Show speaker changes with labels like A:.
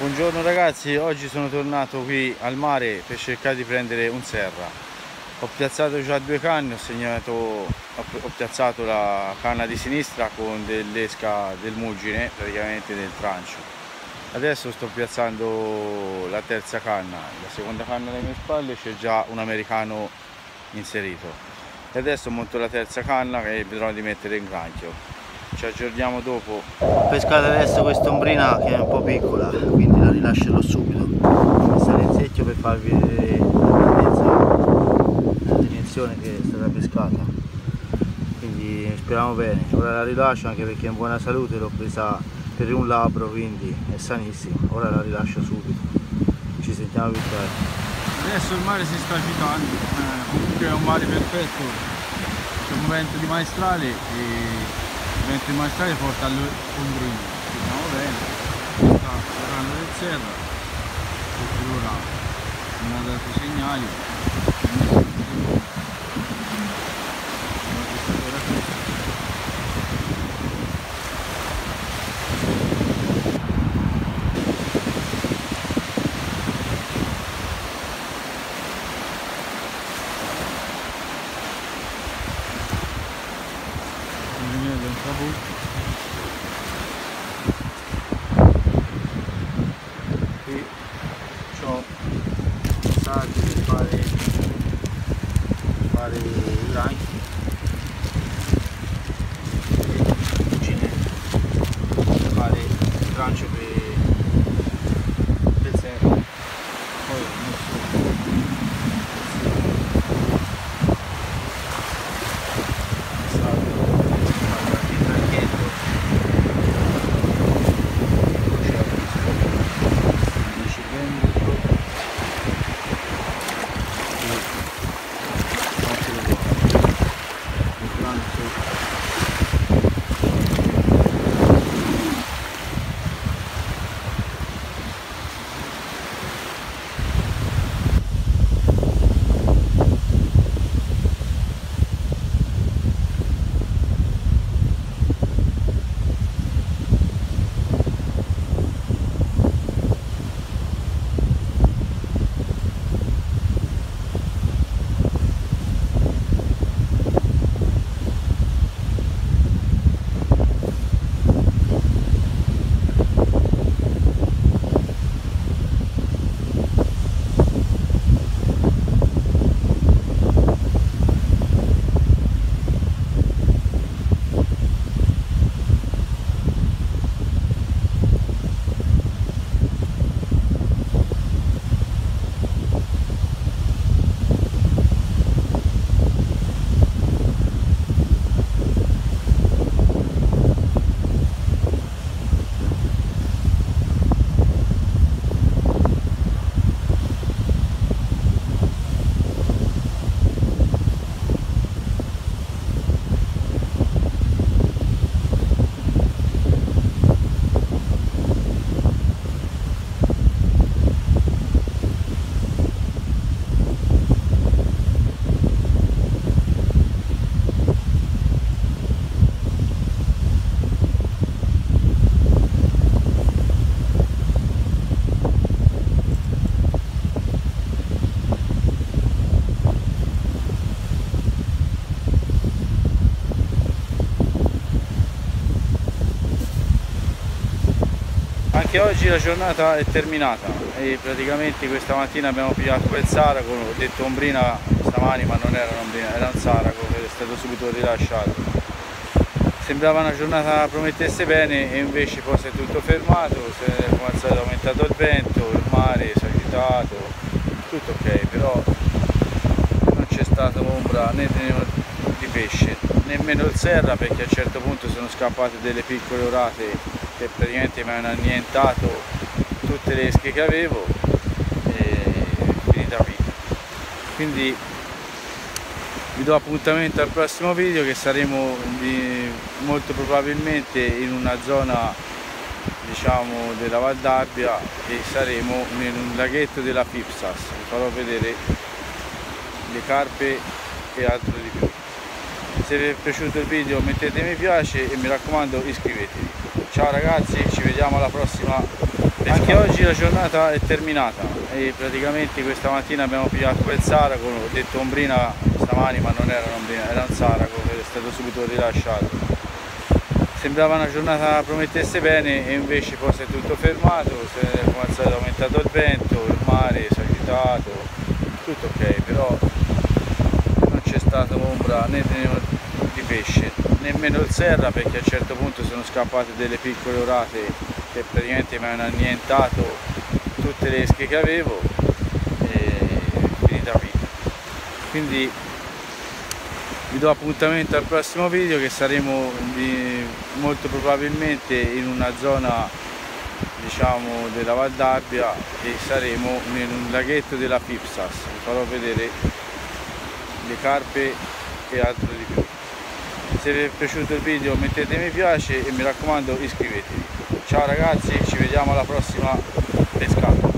A: Buongiorno ragazzi, oggi sono tornato qui al mare per cercare di prendere un serra. Ho piazzato già due canne, ho, segnato, ho piazzato la canna di sinistra con dell'esca del mugine, praticamente del trancio. Adesso sto piazzando la terza canna, la seconda canna alle mie spalle c'è già un americano inserito. E adesso monto la terza canna e vedrò di mettere in granchio ci aggiorniamo dopo.
B: Ho pescato adesso quest'ombrina che è un po' piccola quindi la rilascerò subito. Questa nel secchio per farvi vedere la grandezza la dimensione che è stata pescata. Quindi speriamo bene. Ora la rilascio anche perché è in buona salute l'ho presa per un labbro quindi è sanissima. Ora la rilascio subito. Ci sentiamo più tardi.
A: Adesso il mare si sta agitando. Eh, comunque è un mare perfetto. C'è un vento di maestrale e mentre il maestrale porta all'ombrino vediamo bene. Sta tornando del serra per ora non ha dato segnali qui anche oggi la giornata è terminata e praticamente questa mattina abbiamo pigliato quel saraco, ho detto ombrina stamani ma non era un'ombrina, era un saraco che è stato subito rilasciato. Sembrava una giornata promettesse bene e invece poi si è tutto fermato, come al solito è aumentato il vento, il mare si è agitato, tutto ok, però non c'è stata ombra né di pesce, nemmeno il serra perché a un certo punto sono scappate delle piccole orate che praticamente mi hanno annientato tutte le esche che avevo e finita qui. Quindi vi do appuntamento al prossimo video che saremo di, molto probabilmente in una zona diciamo della Valdabbia e saremo un laghetto della Pipsas vi farò vedere le carpe e altro di più. Se vi è piaciuto il video mettete mi piace e mi raccomando iscrivetevi ciao ragazzi ci vediamo alla prossima Perché oggi la giornata è terminata e praticamente questa mattina abbiamo pigliato quel saraco, ho detto ombrina stamani ma non era un'ombrina, era un saraco che è stato subito rilasciato. Sembrava una giornata promettesse bene e invece poi si è tutto fermato, come al solito è aumentato il vento, il mare si è agitato, tutto ok, però non c'è stata ombra né pesce, nemmeno il serra perché a un certo punto sono scappate delle piccole orate che praticamente mi hanno annientato tutte le esche che avevo e finita qui. Quindi vi do appuntamento al prossimo video che saremo di, molto probabilmente in una zona diciamo della Valdarbia e saremo in un laghetto della Pipsas vi farò vedere le carpe e altro di più se vi è piaciuto il video mettete mi piace e mi raccomando iscrivetevi. Ciao ragazzi ci vediamo alla prossima pescata